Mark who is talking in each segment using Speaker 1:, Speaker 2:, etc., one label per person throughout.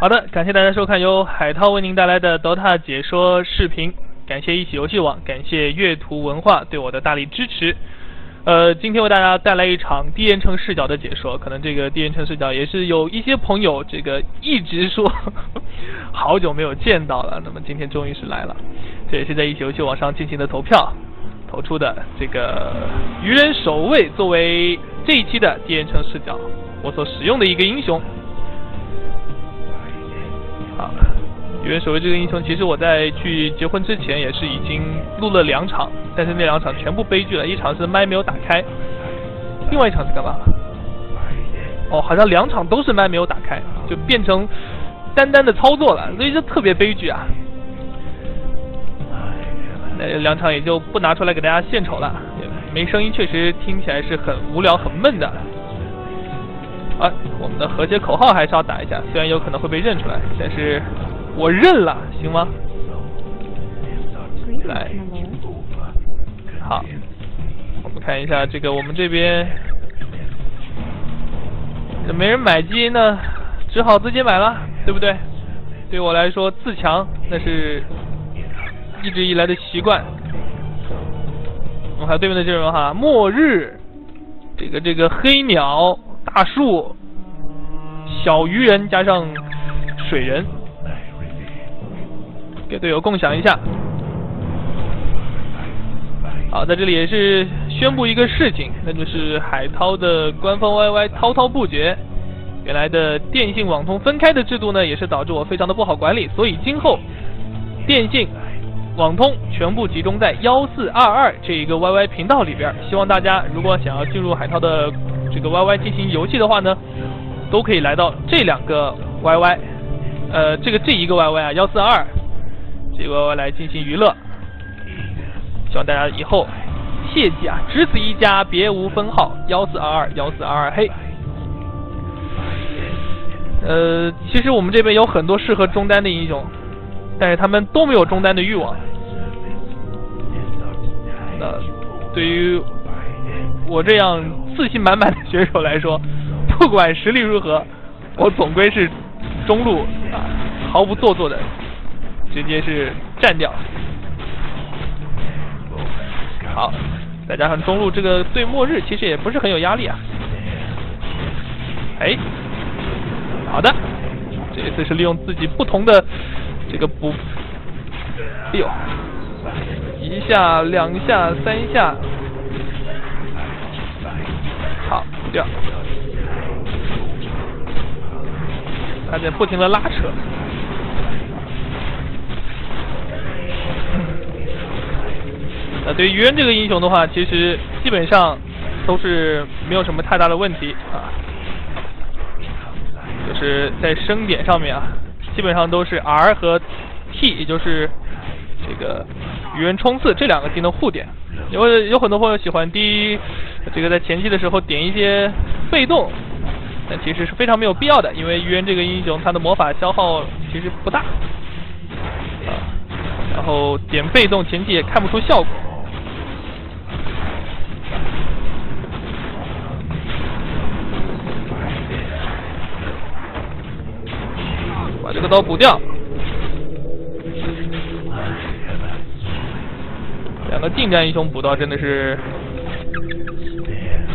Speaker 1: 好的，感谢大家收看由海涛为您带来的 DOTA 解说视频，感谢一起游戏网，感谢阅图文化对我的大力支持。呃，今天为大家带来一场第一人称视角的解说，可能这个第一人称视角也是有一些朋友这个一直说好久没有见到了，那么今天终于是来了，这也是在一起游戏网上进行的投票投出的这个愚人守卫作为这一期的第一人称视角我所使用的一个英雄。啊，因为守卫这个英雄，其实我在去结婚之前也是已经录了两场，但是那两场全部悲剧了，一场是麦没有打开，另外一场是干嘛？哦，好像两场都是麦没有打开，就变成单单的操作了，所以就特别悲剧啊。那两场也就不拿出来给大家献丑了，没声音，确实听起来是很无聊、很闷的。啊，我们的和谐口号还是要打一下，虽然有可能会被认出来，但是我认了，行吗？来，好，我们看一下这个，我们这边这没人买基因呢，只好自己买了，对不对？对我来说，自强那是一直以来的习惯。我们看对面的阵容哈，末日，这个这个黑鸟。大树、小鱼人加上水人，给队友共享一下。好，在这里也是宣布一个事情，那就是海涛的官方 YY 滔滔不绝。原来的电信网通分开的制度呢，也是导致我非常的不好管理，所以今后电信、网通全部集中在幺四二二这一个 YY 频道里边。希望大家如果想要进入海涛的。这个 YY 进行游戏的话呢，都可以来到这两个 YY，呃，这个这一个 YY 啊，幺四二，这个 YY 来进行娱乐。希望大家以后切记啊，只此一家，别无分号，幺四二二，幺四二二黑。呃，其实我们这边有很多适合中单的英雄，但是他们都没有中单的欲望。那对于我这样。自信满满的选手来说，不管实力如何，我总归是中路啊，毫不做作的，直接是占掉。好，再加上中路这个对末日，其实也不是很有压力啊。哎，好的，这一次是利用自己不同的这个补，哎呦，一下、两下、三下。好，掉。他在不停的拉扯。那对于愚人这个英雄的话，其实基本上都是没有什么太大的问题啊。就是在升点上面啊，基本上都是 R 和 T，也就是这个愚人冲刺这两个技能护点。因为有很多朋友喜欢第一这个在前期的时候点一些被动，但其实是非常没有必要的，因为愚人这个英雄他的魔法消耗其实不大，啊，然后点被动前期也看不出效果，把这个刀补掉。两个近战英雄补刀真的是，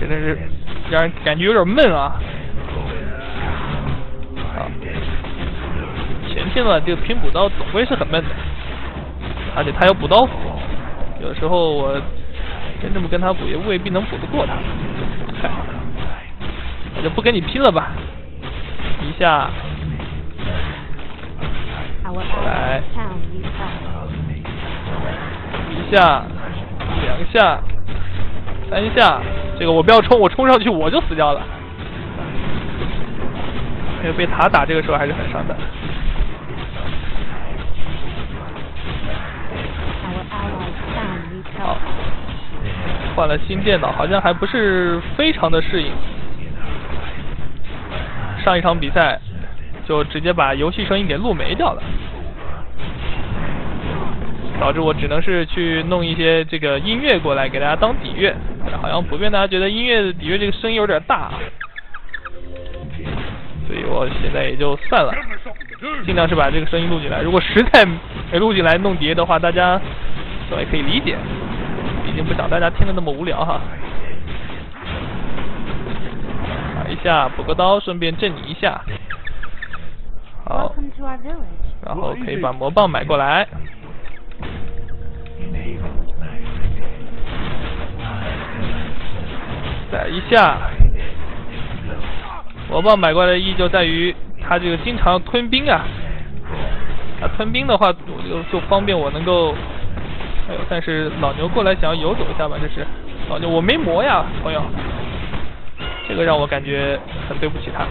Speaker 1: 真的是让人感觉有点闷！啊，前期呢这个拼补刀总归是很闷的，而且他有补刀斧，有时候我真这么跟他补也未必能补得过他。我就不跟你拼了吧，一下，来。一下，两下，三下，这个我不要冲，我冲上去我就死掉了。因为被塔打，这个时候还是很伤的。好，换了新电脑，好像还不是非常的适应。上一场比赛就直接把游戏声音给录没掉了。导致我只能是去弄一些这个音乐过来给大家当底乐，好像普遍大家觉得音乐的底乐这个声音有点大，啊所以我现在也就算了。尽量是把这个声音录进来。如果实在没录进来弄碟的话，大家稍微可以理解，毕竟不想大家听的那么无聊哈。打一下补个刀，顺便震你一下。好，然后可以把魔棒买过来。再一下，魔棒买过来的意义就在于，它这个经常吞兵啊。啊吞兵的话，就就方便我能够。哎呦，但是老牛过来想要游走一下吧，这是老牛，我没魔呀，朋友。这个让我感觉很对不起他。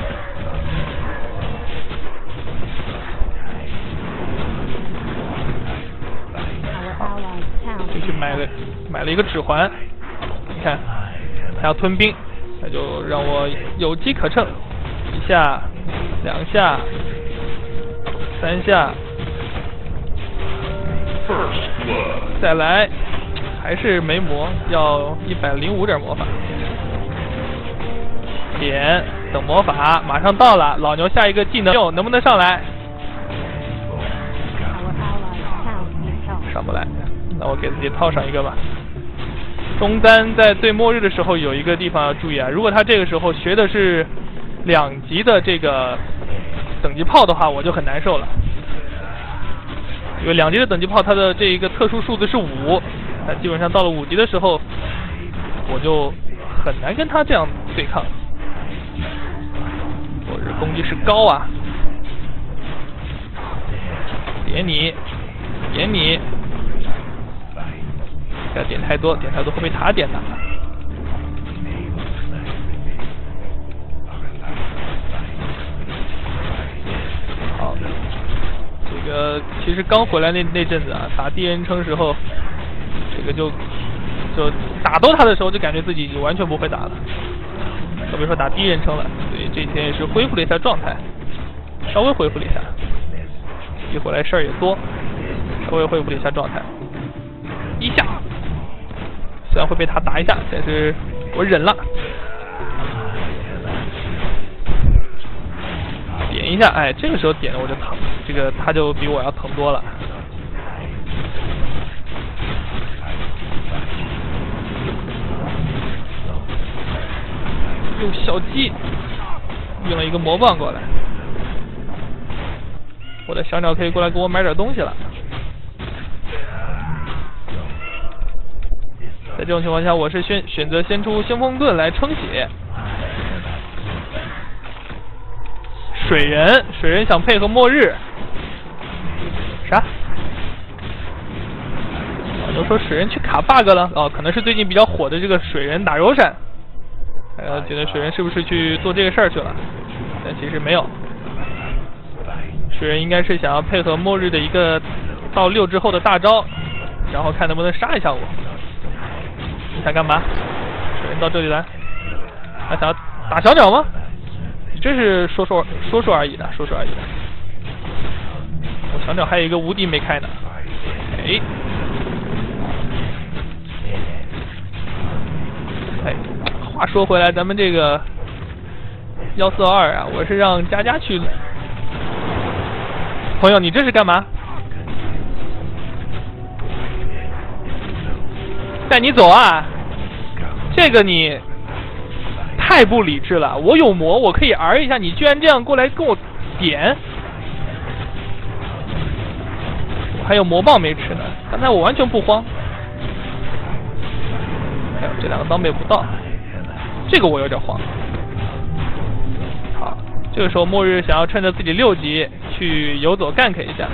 Speaker 1: 就去买了买了一个指环，你看，他要吞兵，那就让我有机可乘，一下，两下，三下，再来，还是没魔，要一百零五点魔法。点等魔法，马上到了，老牛下一个技能。用，能不能上来？上不来，那我给自己套上一个吧。中单在对末日的时候有一个地方要注意啊，如果他这个时候学的是两级的这个等级炮的话，我就很难受了。因为两级的等级炮，它的这一个特殊数字是五，那基本上到了五级的时候，我就很难跟他这样对抗。我这攻击是高啊！点你，点你，不要点太多，点太多会被他点的。呃其实刚回来那那阵子啊，打第一人称时候，这个就就打斗他的时候，就感觉自己就完全不会打了。特别说打第一人称了，所以这几天也是恢复了一下状态，稍微恢复了一下，一回来事儿也多，稍微恢复了一下状态。一下，虽然会被他打一下，但是我忍了。一下，哎，这个时候点的我就疼，这个他就比我要疼多了。用小鸡用了一个魔棒过来，我的小鸟可以过来给我买点东西了。在这种情况下，我是选选择先出先锋盾来撑血。水人，水人想配合末日，啥？我就说水人去卡 bug 了，哦，可能是最近比较火的这个水人打柔闪。呃，觉得水人是不是去做这个事儿去了？但其实没有，水人应该是想要配合末日的一个到六之后的大招，然后看能不能杀一下我。你想干嘛？水人到这里来，还想要打小鸟吗？这是说说说说而已的，说说而已的。我小鸟还有一个无敌没开呢，哎。话说回来，咱们这个幺四二啊，我是让佳佳去。朋友，你这是干嘛？带你走啊？这个你太不理智了。我有魔，我可以 R 一下，你居然这样过来跟我点。还有魔棒没吃呢，刚才我完全不慌。哎呦，这两个装备不到。这个我有点慌。好，这个时候末日想要趁着自己六级去游走 gank 一下。